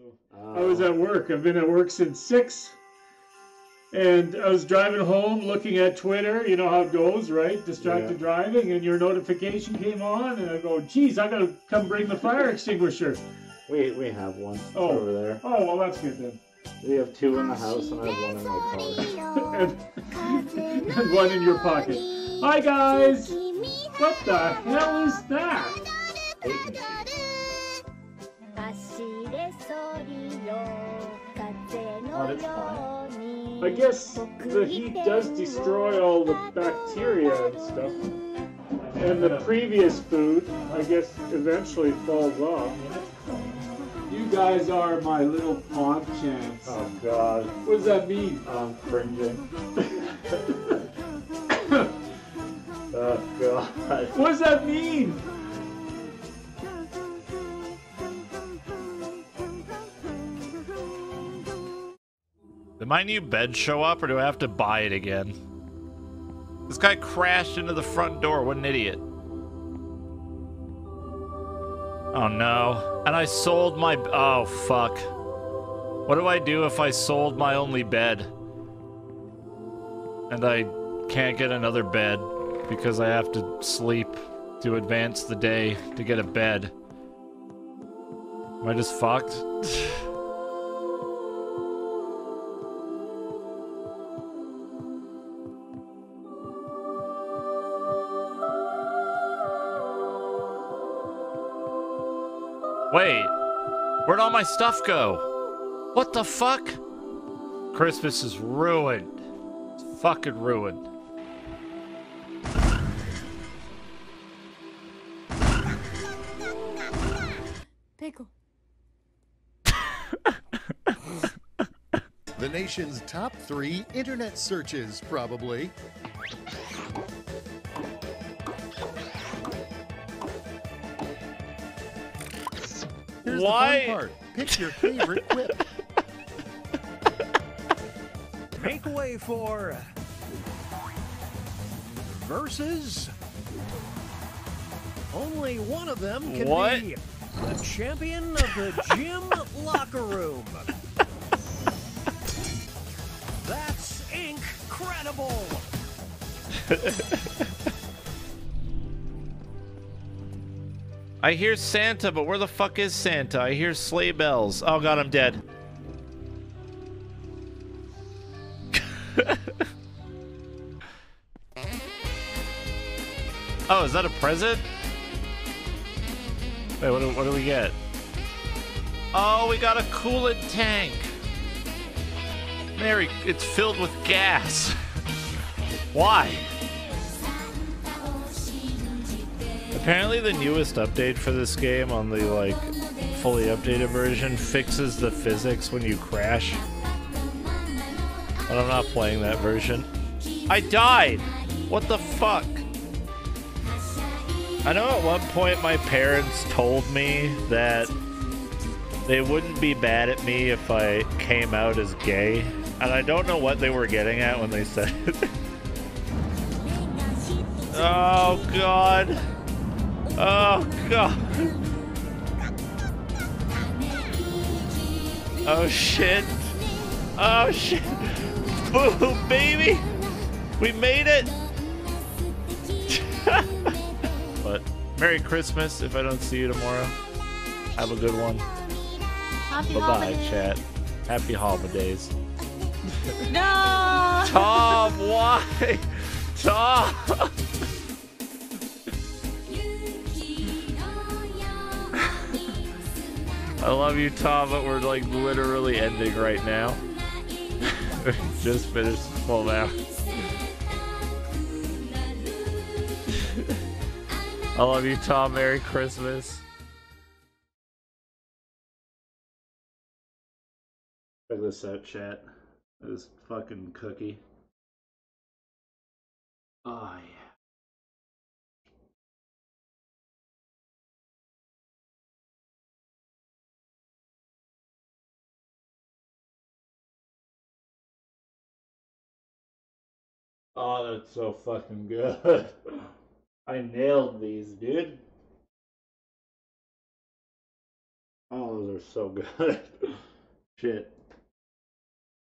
So I was Uh, at work. I've been at work since six. And I was driving home looking at Twitter. You know how it goes, right? Distracted Yeah. driving. And your notification came on. And I go, geez, I got to come bring the fire extinguisher. we we have one It's Oh. over there. Oh, well, that's good then. We have two in the house, and I have one in my car. and, and one in your pocket. Hi, guys. What the hell is that? Oh, that's fine. I guess the heat does destroy all the bacteria and stuff. And the previous food, I guess, eventually falls off. You guys are my little pond chance. Oh, God. What does that mean? I'm cringing. oh, God. What does that mean? Did my new bed show up or do I have to buy it again? This guy crashed into the front door. What an idiot. Oh no. And I sold my. Oh fuck. What do I do if I sold my only bed? And I can't get another bed because I have to sleep to advance the day to get a bed. Am I just fucked? Wait, where'd all my stuff go? What the fuck? Christmas is ruined. It's fucking ruined. Pickle. The nation's top three internet searches, probably. Here's Why- the fun part. Pick your favorite quip. Make way for versus. Only one of them can What? be the champion of the gym locker room. That's incredible. I hear Santa, but where the fuck is Santa? I hear sleigh bells. Oh god, I'm dead. oh, is that a present? Wait, what do, what do we get? Oh, we got a coolant tank. Mary, it's filled with gas. Why? Apparently the newest update for this game on the like fully updated version fixes the physics when you crash. But I'm not playing that version. I died! What the fuck? I know at one point my parents told me that they wouldn't be mad at me if I came out as gay. And I don't know what they were getting at when they said it. oh god. Oh god. Oh shit. Oh shit. Boo, baby. We made it. but Merry Christmas if I don't see you tomorrow. Have a good one. Happy Bye bye, holidays. chat. Happy holidays. No! Tom, why? Tom! I love you, Tom, but we're like literally ending right now. Just finished 12 hours. I love you, Tom. Merry Christmas. Check this out, chat. This fucking cookie. Oh, yeah. Oh, that's so fucking good. I nailed these, dude. Oh, those are so good. Shit.